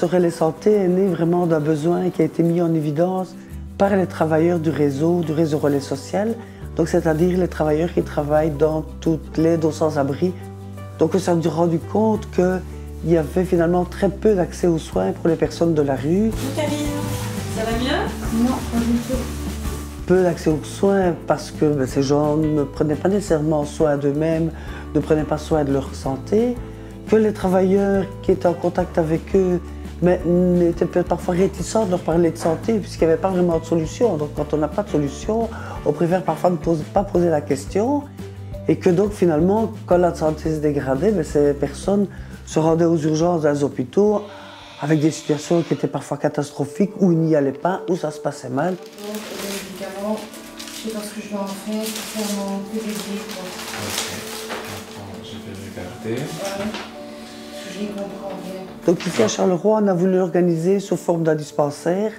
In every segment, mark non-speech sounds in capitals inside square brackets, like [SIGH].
ce relais santé est né vraiment d'un besoin qui a été mis en évidence par les travailleurs du réseau, du réseau relais social, donc c'est-à-dire les travailleurs qui travaillent dans toutes l'aide aux sans-abri. Donc on s'est rendu compte qu'il y avait finalement très peu d'accès aux soins pour les personnes de la rue. ça va mieux? Non, pas du tout. Peu d'accès aux soins parce que ben, ces gens ne prenaient pas nécessairement soin d'eux-mêmes, ne prenaient pas soin de leur santé, que les travailleurs qui étaient en contact avec eux mais n'étaient parfois réticents de leur parler de santé puisqu'il n'y avait pas vraiment de solution. Donc quand on n'a pas de solution, on préfère parfois ne pas poser la question. Et que donc finalement, quand la santé se dégradait, mais ces personnes se rendaient aux urgences dans les hôpitaux avec des situations qui étaient parfois catastrophiques, où ils n'y allaient pas, où ça se passait mal. Donc, les médicaments, je sais pas ce que je vais en faire faire mon PVD. Ok, je vais regarder. Ouais. Comprends rien. Donc ici à Charleroi, on a voulu l'organiser sous forme d'un dispensaire.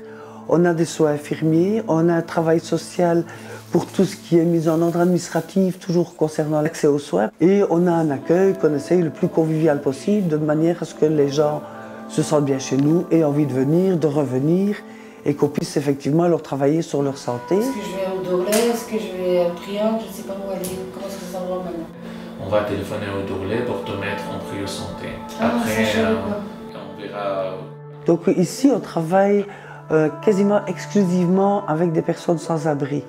On a des soins infirmiers, on a un travail social pour tout ce qui est mis en ordre administratif, toujours concernant l'accès aux soins. Et on a un accueil qu'on essaye le plus convivial possible, de manière à ce que les gens se sentent bien chez nous, aient envie de venir, de revenir, et qu'on puisse effectivement leur travailler sur leur santé. Est-ce que je vais au Est-ce que je vais à Triangle Je ne sais pas où aller. Va téléphoner au Dourlet pour te mettre en prio santé. Ah, savais euh, on verra. Donc ici, on travaille euh, quasiment exclusivement avec des personnes sans abri.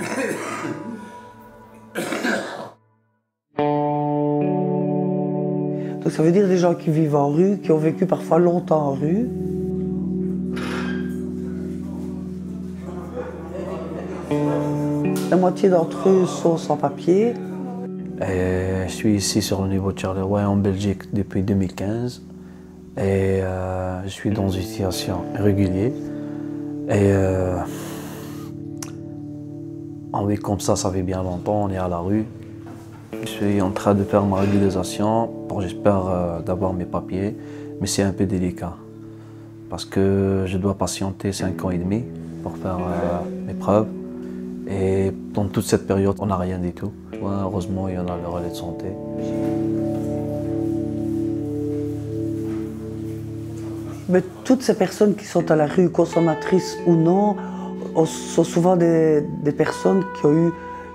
[COUGHS] Donc ça veut dire des gens qui vivent en rue, qui ont vécu parfois longtemps en rue. Moitié d'entre eux sont sans papier. Je suis ici sur le niveau de Charleroi en Belgique depuis 2015 et euh, je suis dans une situation régulière. Et euh, comme ça, ça fait bien longtemps, on est à la rue. Je suis en train de faire ma régularisation pour j'espère euh, d'avoir mes papiers, mais c'est un peu délicat parce que je dois patienter 5 ans et demi pour faire euh, mes preuves. Et dans toute cette période, on n'a rien du tout. Heureusement, il y en a le relais de santé. Mais toutes ces personnes qui sont à la rue, consommatrices ou non, ont- sont souvent des, des personnes qui ont eu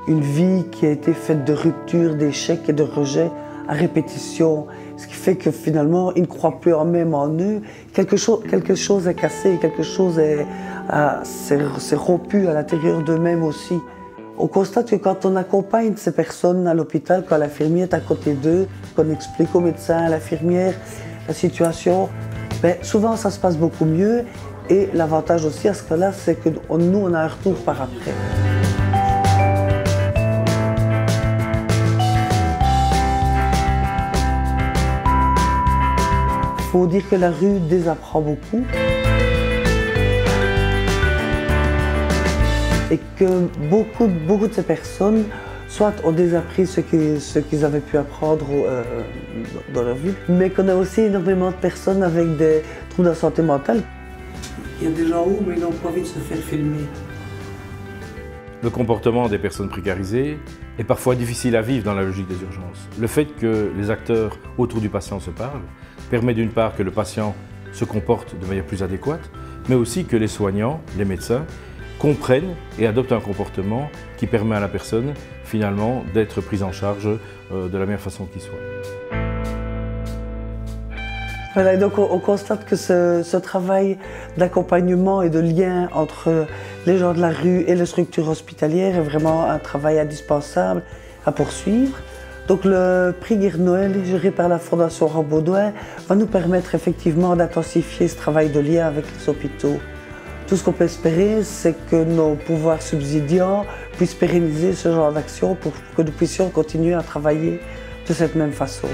une vie qui a été faite de ruptures, d'échecs et de rejets à répétition. Ce qui fait que finalement, ils ne croient plus en même en eux. Quelque chose, quelque chose est cassé, quelque chose est, a- s'est rompu à l'intérieur d'eux-mêmes aussi. On constate que quand on accompagne ces personnes à l'hôpital, quand l'infirmière est à côté d'eux, qu'on explique au médecin, à l'infirmière, la situation, ben, souvent ça se passe beaucoup mieux. Et l'avantage aussi à ce cas-là, c'est que nous, on a un retour par après. Faut dire que la rue désapprend beaucoup. Et que beaucoup, beaucoup de ces personnes, soit ont désappris ce qu'ils ce qu'ils avaient pu apprendre euh, dans leur vie, mais qu'on a aussi énormément de personnes avec des troubles de la santé mentale. Il y a des gens où, mais ils n'ont pas envie de se faire filmer. Le comportement des personnes précarisées est parfois difficile à vivre dans la logique des urgences. Le fait que les acteurs autour du patient se parlent permet d'une part que le patient se comporte de manière plus adéquate, mais aussi que les soignants, les médecins, comprennent et adoptent un comportement qui permet à la personne finalement d'être prise en charge euh, de la meilleure façon qui soit. Voilà, donc on, on constate que ce, ce travail d'accompagnement et de lien entre les gens de la rue et les structures hospitalières est vraiment un travail indispensable à poursuivre. Donc le prix Guerre Noël, géré par la Fondation Rambaudouin, va nous permettre effectivement d'intensifier ce travail de lien avec les hôpitaux. Tout ce qu'on peut espérer, c'est que nos pouvoirs subsidiants puissent pérenniser ce genre d'action pour que nous puissions continuer à travailler de cette même façon.